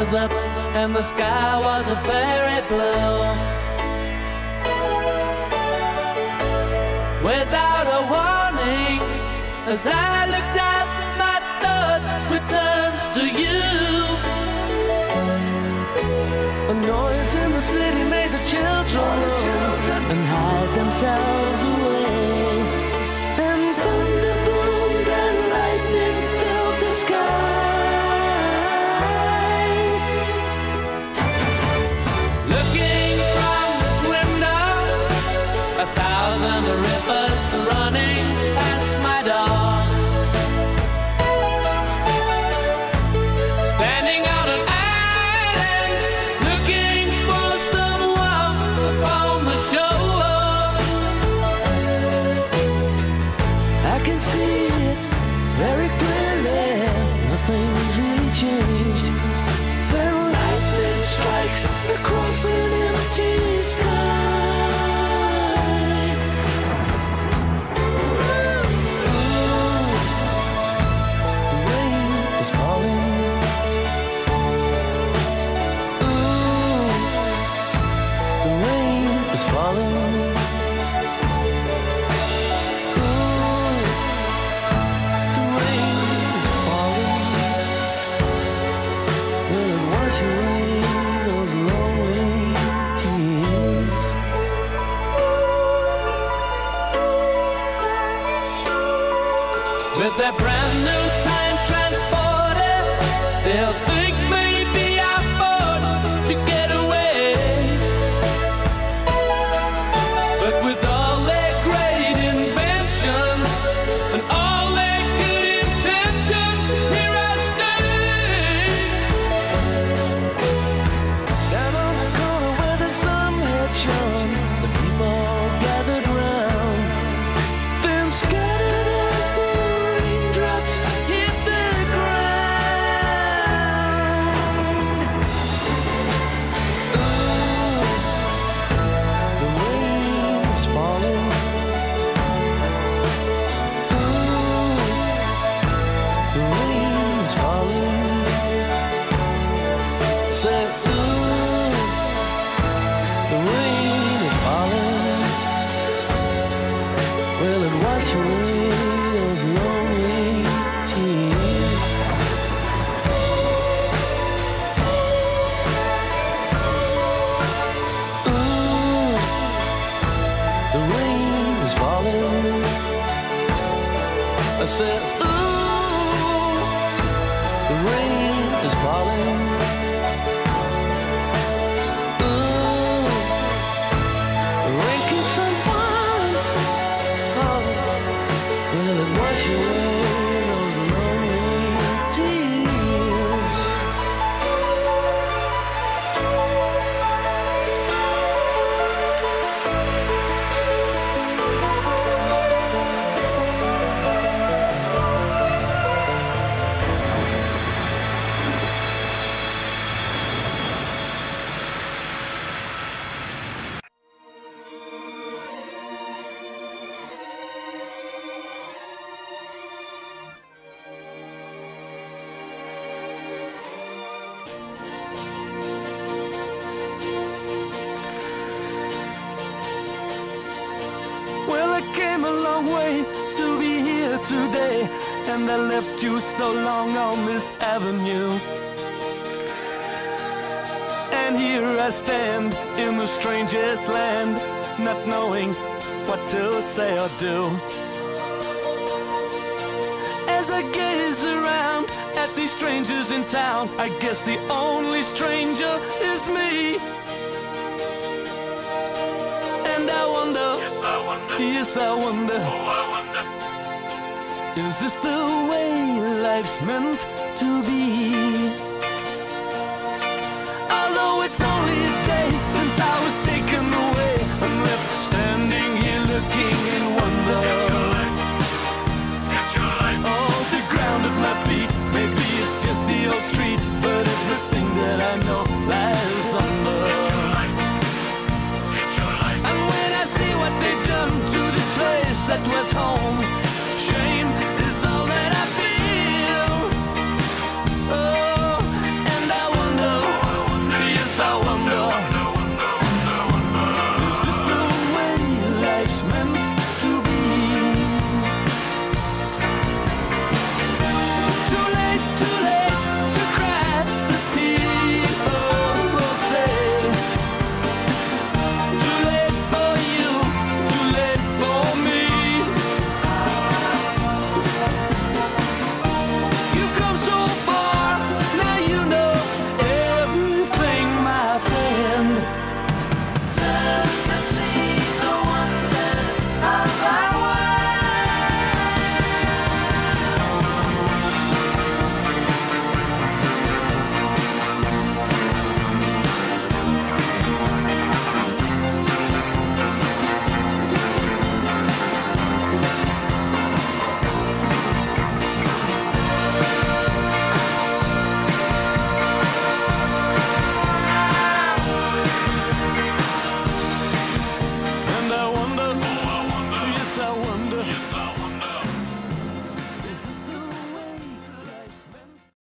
was up and the sky was a very blue. Without a warning, as I looked out, my thoughts returned to you. A noise in the city made the children run and hide themselves away. Is falling. Ooh, the rain is falling. Will it wash away I said, ooh, the rain is falling. Will way to be here today, and I left you so long on this avenue. And here I stand in the strangest land, not knowing what to say or do. As I gaze around at these strangers in town, I guess the only stranger is me. Yes, I wonder, is this the way life's meant to be?